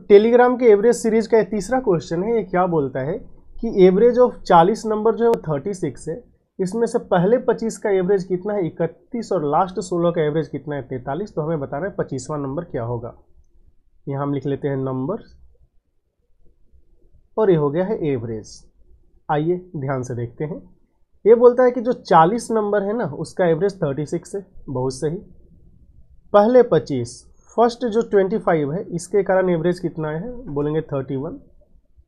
Telegram के average series का तीसरा क्वेश्चन है, ये क्या बोलता है कि एवरेज ऑफ़ 40 नंबर जो है वो 36 है। इसमें से पहले 25 का एवरेज कितना है? 31 और लास्ट 16 का एवरेज कितना है? 43 तो हमें बताना है पच्चीसवां नंबर क्या होगा। यहाँ हम लिख लेते हैं नंबर और ये हो गया है एवरेज। आइए ध्यान से देखते हैं। ये बोलता है कि जो 40 नंबर है ना, उसका एवरेज 36 है, बहुत सही। पहले 25 फ़र्स्ट जो 25 है, इसके कारण एवरेज कितना है? बोलेंगे 31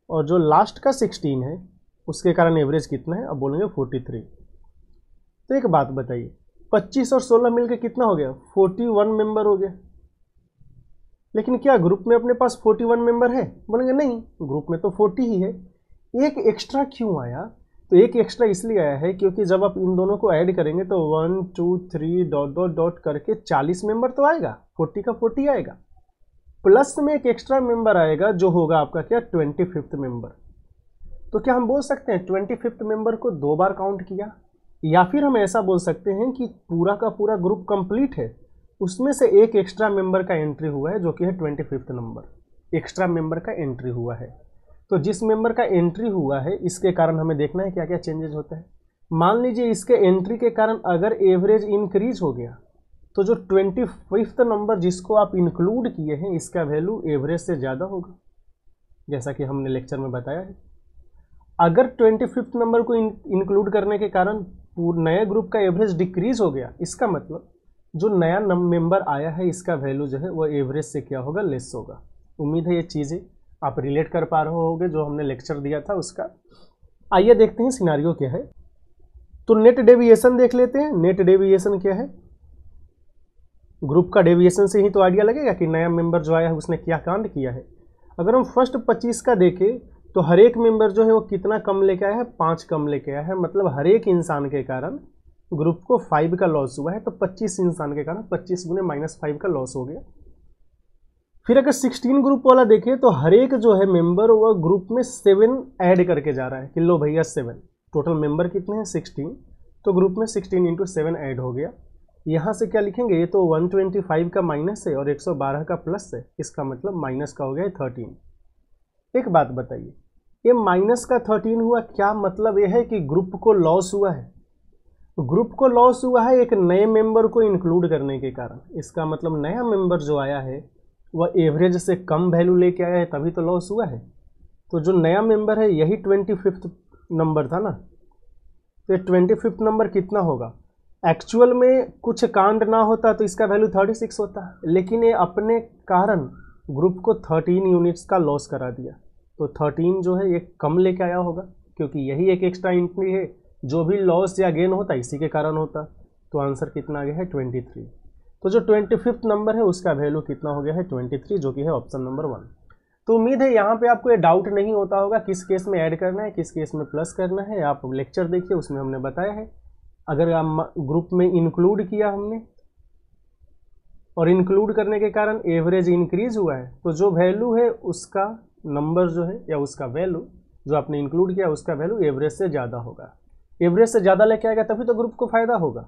और जो लास्ट का 16 है, उसके कारण एवरेज कितना है? अब बोलेंगे 43 तो एक बात बताइए 25 और 16 मिलकर कितना हो गया? 41 मेंबर हो गया। लेकिन क्या ग्रुप में अपने पास 41 मेंबर है? बोलेंगे नहीं, ग्रुप में तो 40 ही है। एक एक्स्ट्रा क्यों आया? तो एक एक्स्ट्रा इसलिए आया है क्योंकि जब आप इन दोनों को ऐड करेंगे तो one two three dot dot dot करके चालीस मेंबर तो आएगा, फोर्टी का फोर्टी आएगा। प्लस में एक एक्स्ट्रा मेंबर आएगा जो होगा आपका क्या ट्वेंटी फिफ्थ मेंबर तो क्या हम बोल सकते हैं ट्वेंटी फिफ्थ मेंबर को दो बार काउंट किया? या फिर हम ऐसा बोल सकते हैं कि पूरा का पूरा ग्रुप कंप्लीट है, उसमें से एक एक्स्ट्रा मेंबर का एंट्री हुआ है जो कि है twenty fifth number extra member का एंट्री हुआ है। तो जिस मेंबर का एंट्री हुआ है, इसके कारण हमें देखना है क्या क्या चेंजेस होता है। मान लीजिए इसके एंट्री के कारण अगर एवरेज इंक्रीज हो गया तो जो ट्वेंटी फिफ्थ नंबर जिसको आप इंक्लूड किए हैं, इसका वैल्यू एवरेज से ज़्यादा होगा, जैसा कि हमने लेक्चर में बताया है। अगर ट्वेंटी फिफ्थ नंबर को इंक्लूड करने के कारण नए ग्रुप का एवरेज डिक्रीज हो गया, इसका मतलब जो नया मेंबर आया है, इसका वैल्यू जो है, वो एवरेज से क्या होगा लेस होगा। उम्मीद है ये चीज़ें आप रिलेट कर पा रहे होगे, जो हमने लेक्चर दिया था उसका। आइए देखते हैं सिनारियो क्या है। तो नेट डेविएशन देख लेते हैं। नेट डेविएशन क्या है? ग्रुप का डेविएशन से ही तो आइडिया लगेगा कि नया मेंबर जो आया है, उसने क्या कांड किया है। अगर हम फ़र्स्ट पच्चीस का देखें तो हर एक मेंबर जो है, वो कितना कम लेके आया है? पाँच कम लेके आया है। मतलब हर एक इंसान के कारण ग्रुप को फाइव का लॉस हुआ है। तो पच्चीस इंसान के कारण पच्चीस गुने माइनस फाइव का लॉस हो गया। फिर अगर सिक्सटीन ग्रुप वाला देखें तो हर एक जो है मेंबर वह ग्रुप में सेवन ऐड करके जा रहा है। कि लो भैया सेवन टोटल मेंबर कितने हैं? सिक्सटीन तो ग्रुप में सिक्सटीन इंटू सेवन ऐड हो गया। यहाँ से क्या लिखेंगे? ये तो 125 का माइनस है और 112 का प्लस है। इसका मतलब माइनस का हो गया है थर्टीन एक बात बताइए। ये माइनस का थर्टीन हुआ, क्या मतलब ये है कि ग्रुप को लॉस हुआ है? ग्रुप को लॉस हुआ है एक नए मेंबर को इंक्लूड करने के कारण। इसका मतलब नया मेंबर जो आया है वह एवरेज से कम वैल्यू लेके आया है, तभी तो लॉस हुआ है। तो जो नया मेंबर है, यही ट्वेंटी फिफ्थ नंबर था ना? तो ये ट्वेंटी फिफ्थ नंबर कितना होगा? एक्चुअल में कुछ कांड ना होता तो इसका वैल्यू थर्टी सिक्स होता। लेकिन ये अपने कारण ग्रुप को थर्टीन यूनिट्स का लॉस करा दिया। तो थर्टीन जो है, ये कम लेके आया होगा, क्योंकि यही एक एक्स्ट्रा एंट्री है। जो भी लॉस या गेन होता, इसी के कारण होता। तो आंसर कितना आ गया है? ट्वेंटी थ्री तो जो ट्वेंटी फिफ्थ नंबर है, उसका वैल्यू कितना हो गया है? ट्वेंटी थ्री जो कि है ऑप्शन नंबर वन तो उम्मीद है यहाँ पे आपको ये डाउट नहीं होता होगा किस केस में ऐड करना है, किस केस में प्लस करना है। आप लेक्चर देखिए, उसमें हमने बताया है। अगर आप ग्रुप में इंक्लूड किया हमने, और इंक्लूड करने के कारण एवरेज इंक्रीज हुआ है तो जो वैल्यू है, उसका नंबर जो है, या उसका वैल्यू जो आपने इंक्लूड किया, उसका वैल्यू एवरेज से ज़्यादा होगा। एवरेज से ज़्यादा लेके आएगा, तभी तो ग्रुप को फ़ायदा होगा।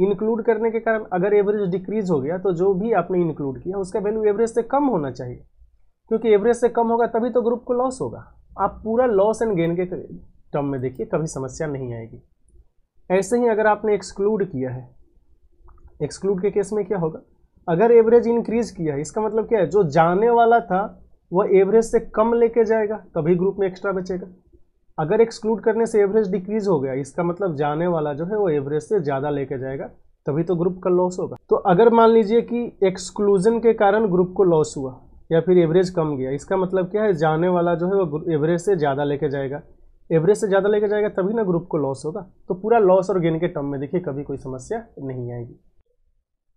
इंक्लूड करने के कारण अगर एवरेज डिक्रीज हो गया तो जो भी आपने इंक्लूड किया, उसका वैल्यू एवरेज से कम होना चाहिए। क्योंकि एवरेज से कम होगा, तभी तो ग्रुप को लॉस होगा। आप पूरा लॉस एंड गेन के टर्म में देखिए, कभी समस्या नहीं आएगी। ऐसे ही अगर आपने एक्सक्लूड किया है एक्सक्लूड के केस में क्या होगा? अगर एवरेज इंक्रीज किया है, इसका मतलब क्या है? जो जाने वाला था वह एवरेज से कम लेके जाएगा, तभी ग्रुप में एक्स्ट्रा बचेगा। अगर एक्सक्लूड करने से एवरेज डिक्रीज हो गया, इसका मतलब जाने वाला जो है वो एवरेज से ज़्यादा लेके जाएगा, तभी तो ग्रुप का लॉस होगा। तो अगर मान लीजिए कि एक्सक्लूजन के कारण ग्रुप को लॉस हुआ, या फिर एवरेज कम गया, इसका मतलब क्या है? जाने वाला जो है वो एवरेज से ज़्यादा लेके जाएगा। एवरेज से ज़्यादा लेके जाएगा, तभी ना ग्रुप को लॉस होगा। तो पूरा लॉस और गेन के टर्म में देखिए, कभी कोई समस्या नहीं आएगी।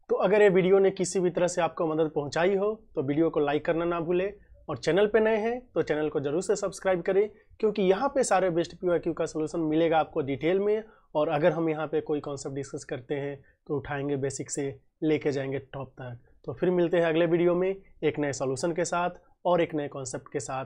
तो अगर ये वीडियो ने किसी भी तरह से आपको मदद पहुंचाई हो तो वीडियो को लाइक करना ना भूले। और चैनल पे नए हैं तो चैनल को ज़रूर से सब्सक्राइब करें, क्योंकि यहाँ पे सारे बेस्ट पी का सोल्यूशन मिलेगा आपको डिटेल में, और अगर हम यहाँ पे कोई कॉन्सेप्ट डिस्कस करते हैं तो उठाएँगे बेसिक से, लेके जाएँगे टॉप तक। तो फिर मिलते हैं अगले वीडियो में, एक नए सोल्यूशन के साथ और एक नए कॉन्सेप्ट के साथ।